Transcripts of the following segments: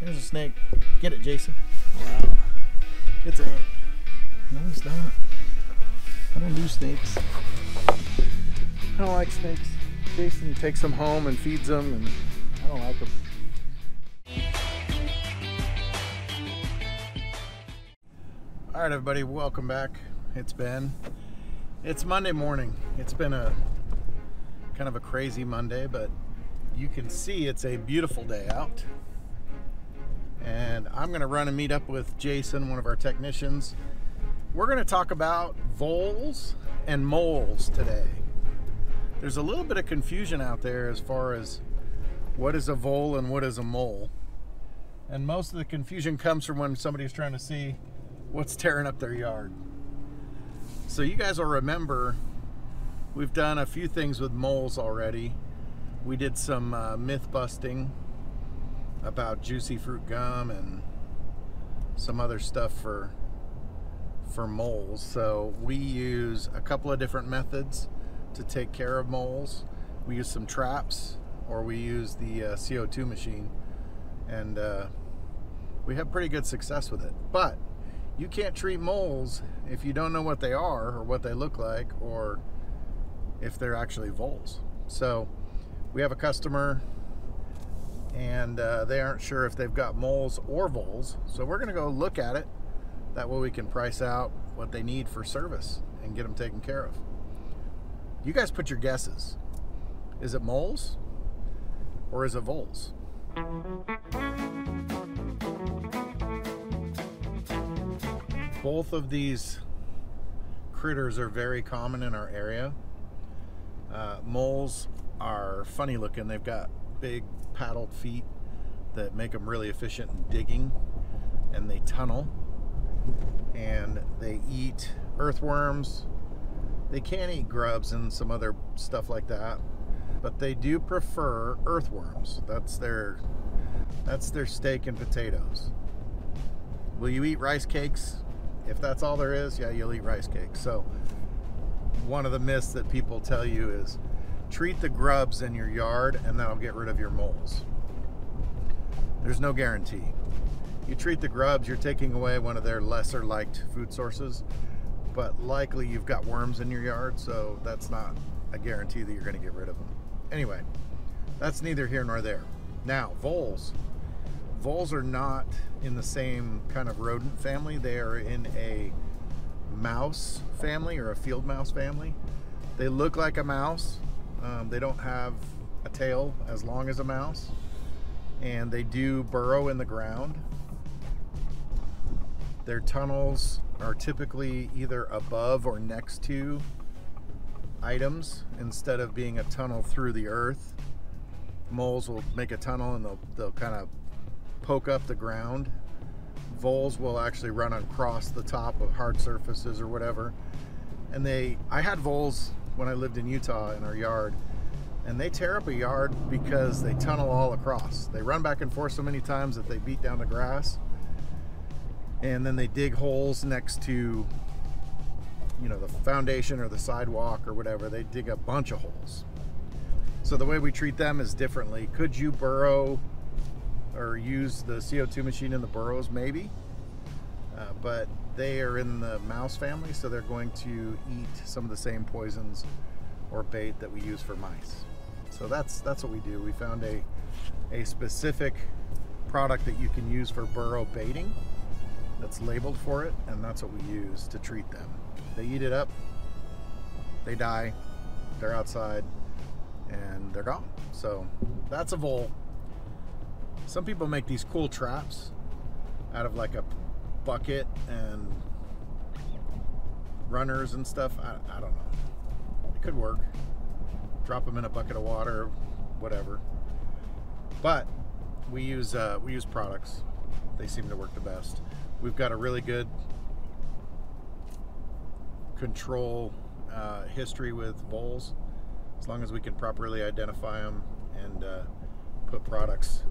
There's a snake. Get it, Jason. Wow. It's a. No, it's not. I don't do snakes. I don't like snakes. Jason takes them home and feeds them, and I don't like them. All right, everybody, welcome back. It's Ben. It's Monday morning. It's been a kind of a crazy Monday, but you can see it's a beautiful day out. And I'm going to run and meet up with Jason, one of our technicians. We're going to talk about voles and moles today. There's a little bit of confusion out there as far as what is a vole and what is a mole. And most of the confusion comes from when somebody's trying to see what's tearing up their yard. So you guys will remember we've done a few things with moles already. We did some uh, myth busting about juicy fruit gum and some other stuff for for moles. So we use a couple of different methods to take care of moles. We use some traps or we use the uh, CO2 machine and uh, we have pretty good success with it. But you can't treat moles if you don't know what they are or what they look like or if they're actually voles. So we have a customer and uh, they aren't sure if they've got moles or voles. So we're going to go look at it. That way we can price out what they need for service and get them taken care of. You guys put your guesses. Is it moles or is it voles? Both of these critters are very common in our area. Uh, moles are funny looking. They've got big paddled feet that make them really efficient in digging and they tunnel and they eat earthworms. They can eat grubs and some other stuff like that, but they do prefer earthworms. That's their that's their steak and potatoes. Will you eat rice cakes? If that's all there is, yeah, you'll eat rice cakes. So one of the myths that people tell you is treat the grubs in your yard and that'll get rid of your moles. There's no guarantee. You treat the grubs, you're taking away one of their lesser liked food sources, but likely you've got worms in your yard, so that's not a guarantee that you're going to get rid of them. Anyway, that's neither here nor there. Now, voles. Voles are not in the same kind of rodent family. They are in a mouse family or a field mouse family. They look like a mouse, um, they don't have a tail as long as a mouse, and they do burrow in the ground. Their tunnels are typically either above or next to items instead of being a tunnel through the earth. Moles will make a tunnel and they'll, they'll kind of poke up the ground. Voles will actually run across the top of hard surfaces or whatever. And they, I had voles when I lived in Utah in our yard. And they tear up a yard because they tunnel all across. They run back and forth so many times that they beat down the grass. And then they dig holes next to, you know, the foundation or the sidewalk or whatever. They dig a bunch of holes. So the way we treat them is differently. Could you burrow or use the CO2 machine in the burrows? Maybe. Uh, but they are in the mouse family, so they're going to eat some of the same poisons or bait that we use for mice. So that's that's what we do. We found a a specific product that you can use for burrow baiting that's labeled for it, and that's what we use to treat them. They eat it up, they die, they're outside, and they're gone. So that's a vole. Some people make these cool traps out of like a bucket and runners and stuff. I, I don't know. It could work. Drop them in a bucket of water, whatever. But we use uh, we use products. They seem to work the best. We've got a really good control uh, history with voles. As long as we can properly identify them and uh, put products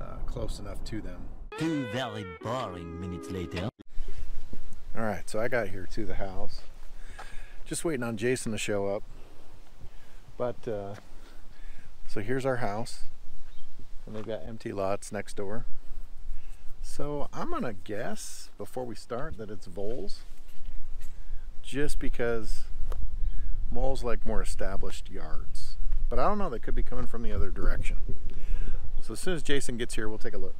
uh, close enough to them. Two very boring minutes later. All right, so I got here to the house. Just waiting on Jason to show up. But, uh, so here's our house. And they've got empty lots next door. So I'm gonna guess before we start that it's voles, just because moles like more established yards. But I don't know; they could be coming from the other direction. So as soon as Jason gets here, we'll take a look.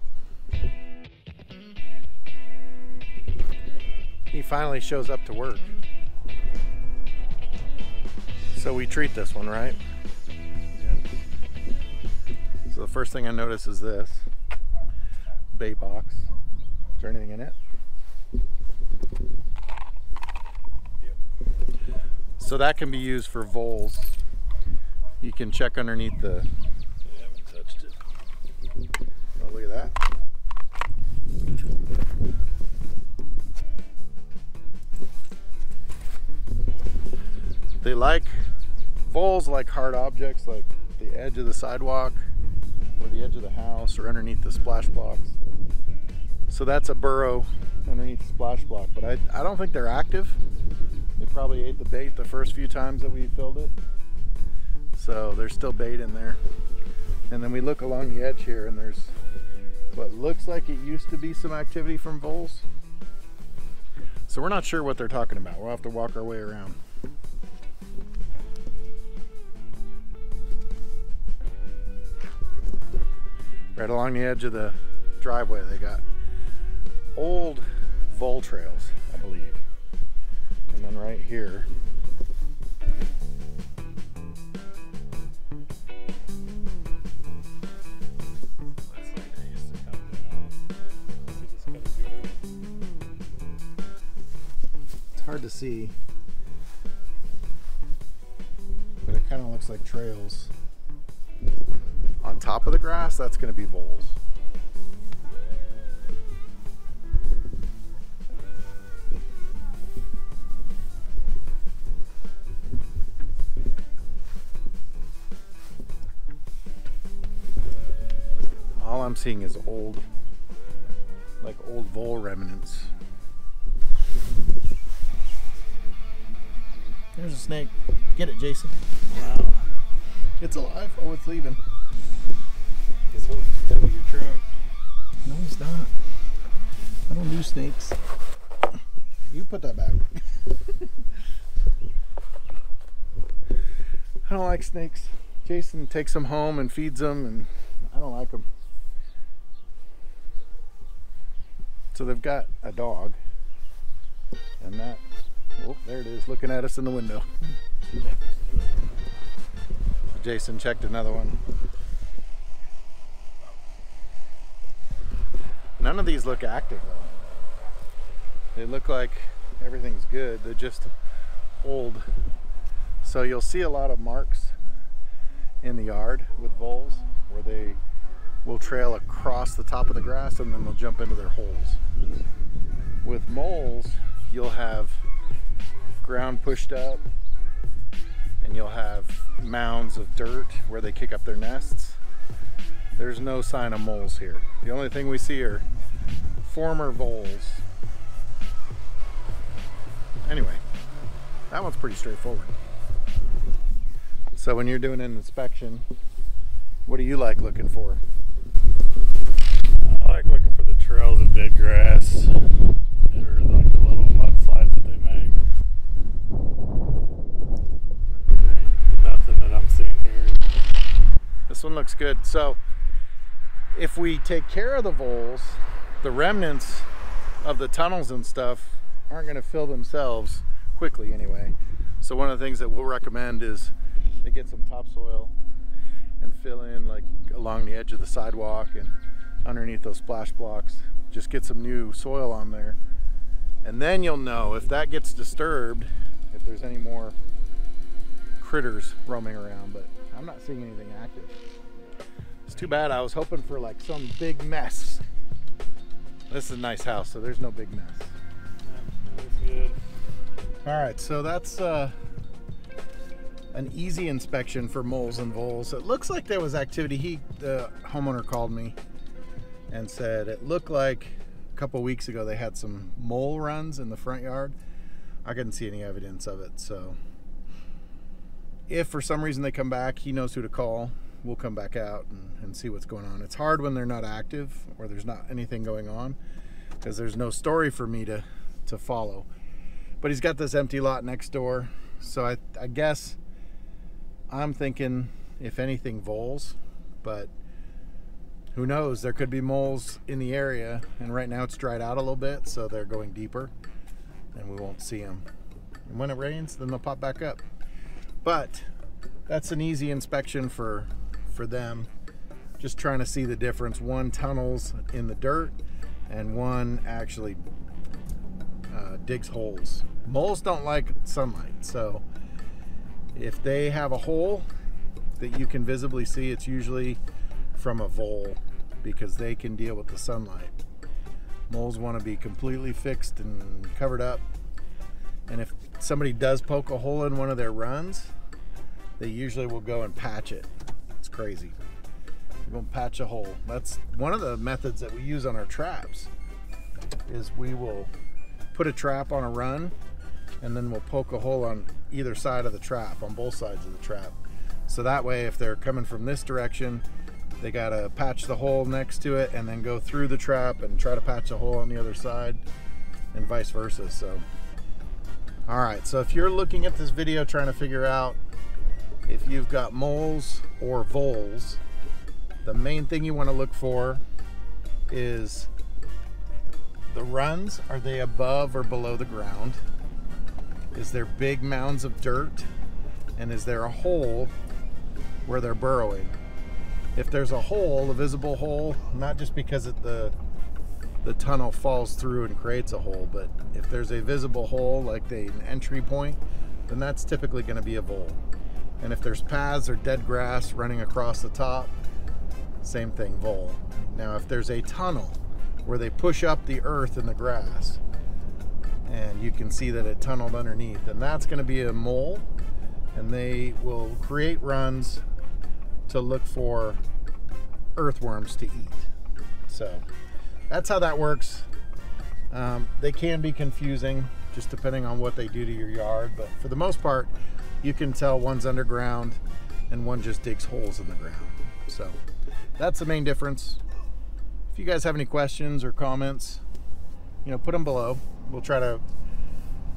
He finally shows up to work. So we treat this one, right? So the first thing I notice is this bait box. Is there anything in it? So that can be used for voles. You can check underneath the. haven't touched it. Oh, look at that. They like voles like hard objects like the edge of the sidewalk or the edge of the house or underneath the splash blocks. So that's a burrow underneath the splash block, but I, I don't think they're active. They probably ate the bait the first few times that we filled it. So there's still bait in there. And then we look along the edge here and there's what looks like it used to be some activity from voles. So we're not sure what they're talking about. We'll have to walk our way around. Right along the edge of the driveway, they got old vole trails, I believe. And then right here, it's hard to see, but it kind of looks like trails. Top of the grass, that's going to be voles. All I'm seeing is old, like old vole remnants. There's a snake. Get it, Jason. Wow. It's alive. Oh, it's leaving. Is it that your truck? No, it's not. I don't do snakes. You put that back. I don't like snakes. Jason takes them home and feeds them, and I don't like them. So they've got a dog, and that, oh, there it is, looking at us in the window. Jason checked another one. None of these look active though. They look like everything's good. They're just old. So you'll see a lot of marks in the yard with voles where they will trail across the top of the grass and then they'll jump into their holes. With moles, you'll have ground pushed up and you'll have mounds of dirt where they kick up their nests. There's no sign of moles here. The only thing we see are former voles. Anyway, that one's pretty straightforward. So when you're doing an inspection, what do you like looking for? I like looking for the trails of dead grass. Or like the little mudslides that they make. There ain't nothing that I'm seeing here. This one looks good. So if we take care of the voles, the remnants of the tunnels and stuff aren't going to fill themselves quickly anyway. So one of the things that we'll recommend is they get some topsoil and fill in like along the edge of the sidewalk and underneath those splash blocks. Just get some new soil on there. And then you'll know if that gets disturbed, if there's any more critters roaming around, but I'm not seeing anything active. It's too bad. I was hoping for like some big mess. This is a nice house, so there's no big mess. All right, so that's uh, an easy inspection for moles and voles. It looks like there was activity. He, the homeowner, called me and said it looked like a couple weeks ago they had some mole runs in the front yard. I couldn't see any evidence of it, so if for some reason they come back, he knows who to call. We'll come back out and, and see what's going on. It's hard when they're not active or there's not anything going on because there's no story for me to, to follow. But he's got this empty lot next door. So I, I guess I'm thinking, if anything, voles. But who knows? There could be moles in the area. And right now it's dried out a little bit. So they're going deeper and we won't see them. And when it rains, then they'll pop back up. But that's an easy inspection for for them. Just trying to see the difference. One tunnels in the dirt and one actually uh, digs holes. Moles don't like sunlight so if they have a hole that you can visibly see it's usually from a vole because they can deal with the sunlight. Moles want to be completely fixed and covered up. And if somebody does poke a hole in one of their runs they usually will go and patch it. Crazy. We're gonna patch a hole. That's one of the methods that we use on our traps. Is we will put a trap on a run, and then we'll poke a hole on either side of the trap, on both sides of the trap. So that way, if they're coming from this direction, they gotta patch the hole next to it, and then go through the trap and try to patch a hole on the other side, and vice versa. So, all right. So if you're looking at this video trying to figure out if you've got moles or voles, the main thing you want to look for is the runs. Are they above or below the ground? Is there big mounds of dirt? And is there a hole where they're burrowing? If there's a hole, a visible hole, not just because it, the the tunnel falls through and creates a hole, but if there's a visible hole, like an entry point, then that's typically going to be a vole. And if there's paths or dead grass running across the top, same thing, vole. Now, if there's a tunnel where they push up the earth and the grass, and you can see that it tunneled underneath, and that's going to be a mole, and they will create runs to look for earthworms to eat. So that's how that works. Um, they can be confusing just depending on what they do to your yard, but for the most part, you can tell one's underground and one just digs holes in the ground. So that's the main difference. If you guys have any questions or comments, you know, put them below. We'll try to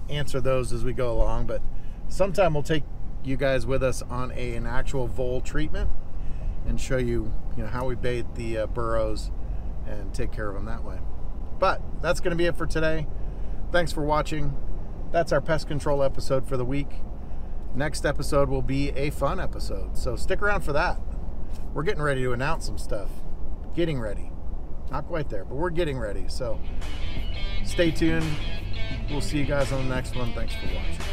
answer those as we go along, but sometime we'll take you guys with us on a, an actual vole treatment and show you, you know, how we bait the uh, burrows and take care of them that way. But that's going to be it for today. Thanks for watching. That's our pest control episode for the week next episode will be a fun episode. So stick around for that. We're getting ready to announce some stuff. Getting ready. Not quite there, but we're getting ready. So stay tuned. We'll see you guys on the next one. Thanks for watching.